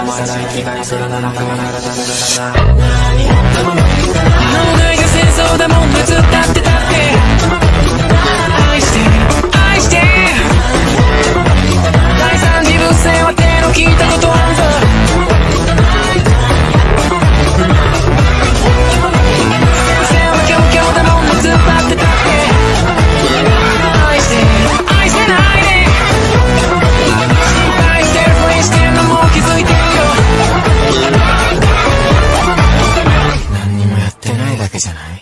生きがいするならばならだだだだだ何やっても無理だな接下来